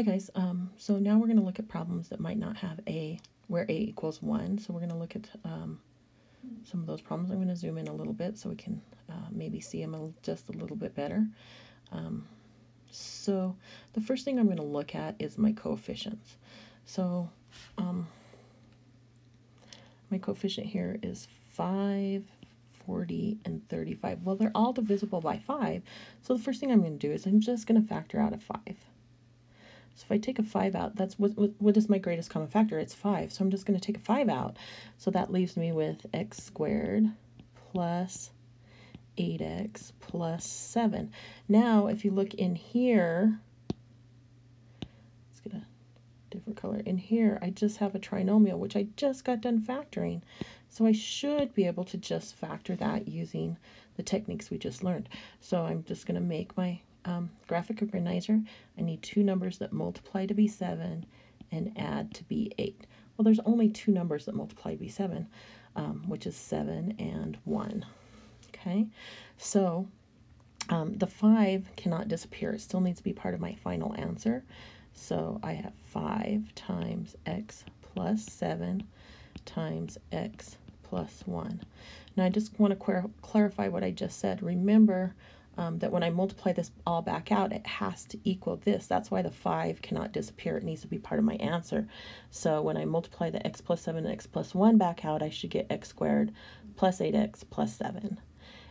Hi guys, um, so now we're going to look at problems that might not have a, where a equals 1. So we're going to look at um, some of those problems. I'm going to zoom in a little bit so we can uh, maybe see them a, just a little bit better. Um, so the first thing I'm going to look at is my coefficients. So um, my coefficient here is 5, 40, and 35. Well, they're all divisible by 5. So the first thing I'm going to do is I'm just going to factor out a 5. So if I take a 5 out, that's what, what, is my greatest common factor? It's 5. So I'm just going to take a 5 out. So that leaves me with x squared plus 8x plus 7. Now, if you look in here, let's get a different color. In here, I just have a trinomial, which I just got done factoring. So I should be able to just factor that using the techniques we just learned. So I'm just going to make my um, graphic organizer. I need two numbers that multiply to be 7 and add to be 8. Well, there's only two numbers that multiply to be 7, um, which is 7 and 1. Okay, so um, the 5 cannot disappear. It still needs to be part of my final answer. So I have 5 times x plus 7 times x plus 1. Now I just want to clarify what I just said. Remember um, that when I multiply this all back out, it has to equal this. That's why the 5 cannot disappear. It needs to be part of my answer. So when I multiply the x plus 7 and x plus 1 back out, I should get x squared plus 8x plus 7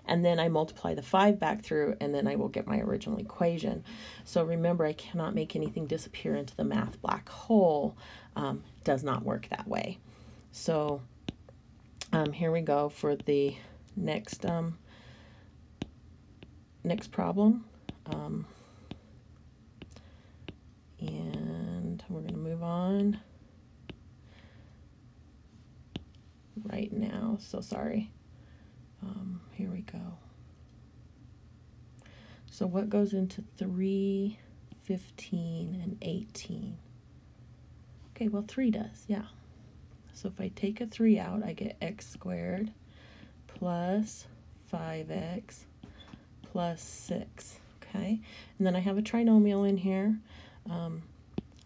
and then I multiply the 5 back through, and then I will get my original equation. So remember, I cannot make anything disappear into the math black hole. Um, does not work that way. So um, here we go for the next um, next problem. Um, and we're going to move on right now. So sorry. Um, here we go. So what goes into 3, 15, and 18? Okay, well 3 does, yeah. So if I take a 3 out, I get x squared plus 5x plus 6, okay? And then I have a trinomial in here, um,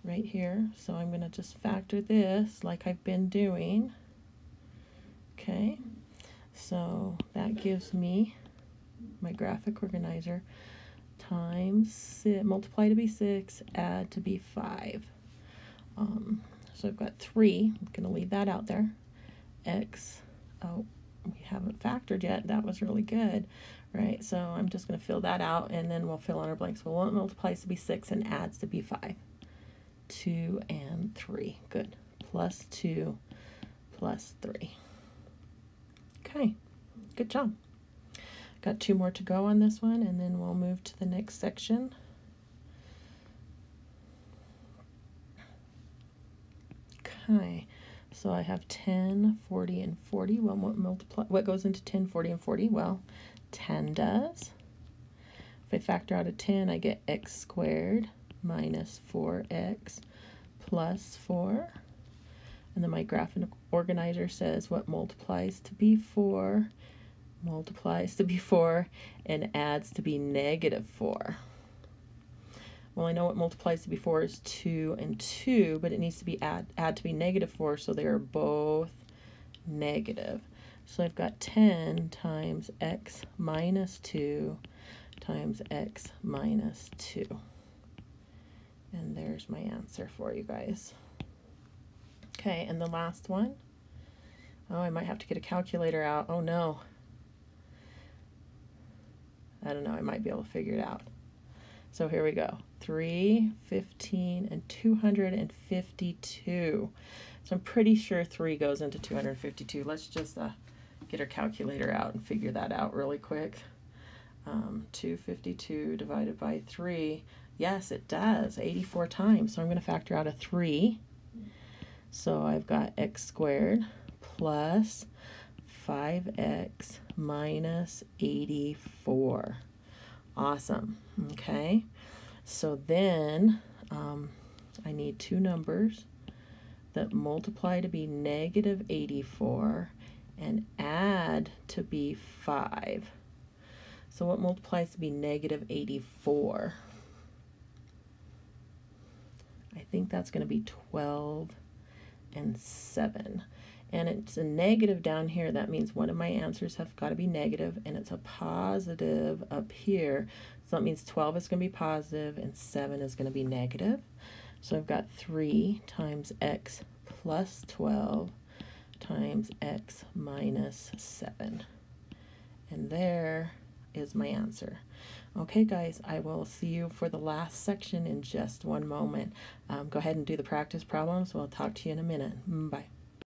right here. So I'm going to just factor this like I've been doing, okay? So that gives me my graphic organizer times, multiply to be 6, add to be 5. Um, so I've got 3, I'm going to leave that out there. X, oh, we haven't factored yet. That was really good, right? So I'm just going to fill that out, and then we'll fill in our blanks. Well, it multiplies to be 6 and adds to be 5. 2 and 3. Good. Plus 2 plus 3. Okay, good job. Got two more to go on this one, and then we'll move to the next section. Okay, so I have 10, 40, and 40. Well, what, multiply, what goes into 10, 40, and 40? Well, 10 mm-hmm. does. If I factor out a 10, I get x squared minus 4x plus 4. And then my graphic organizer says what multiplies to be 4, multiplies to be 4, and adds to be negative 4. Well, I know what multiplies to be 4 is 2 and 2, but it needs to be add, add to be negative 4, so they are both negative. So I've got 10 times x minus 2 times x minus 2. And there's my answer for you guys. Okay, and the last one. Oh, I might have to get a calculator out. Oh no. I don't know, I might be able to figure it out. So here we go. 3, 15, and 252. So I'm pretty sure 3 goes into 252. Let's just uh, get our calculator out and figure that out really quick. Um, 252 divided by 3. Yes, it does. 84 times. So I'm going to factor out a 3. So I've got x squared plus 5x minus 84. Awesome. Okay. So then um, I need two numbers that multiply to be negative 84 and add to be 5. So what multiplies to be negative 84? I think that's going to be 12 and 7. And it's a negative down here. That means one of my answers have got to be negative, and it's a positive up here. So that means 12 is going to be positive, and 7 is going to be negative. So I've got 3 times x plus 12 times x minus 7. And there is my answer. Okay, guys, I will see you for the last section in just one moment. Um, go ahead and do the practice problems. We'll talk to you in a minute. Bye.